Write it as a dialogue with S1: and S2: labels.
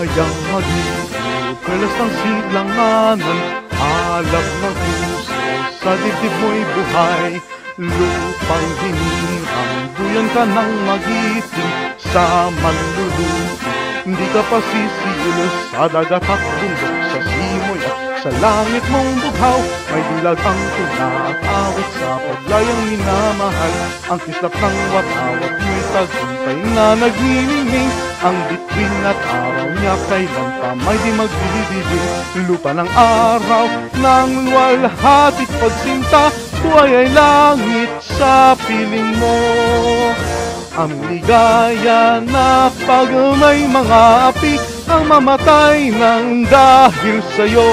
S1: Kayang maging Pwelas ng silanganan Alab ng puso Sa dibdib mo'y buhay. Lupang hinirang Duyan ka ng magiting Sa manluluto Hindi ka pa sisilos Sa dagat at bundok Sa simoy at sa langit mong bughaw May dilag ang tula at awit Sa paglayang minamahal. Ang kislap ng watawat May tagumpay na nagniningning ang bituin at araw niya kailan pa may di magdididilim lupa ng araw ng walhatit pagsinta buhay ay langit sa piling mo ang ligaya na pag may mga api ang mamatay ng dahil sa'yo.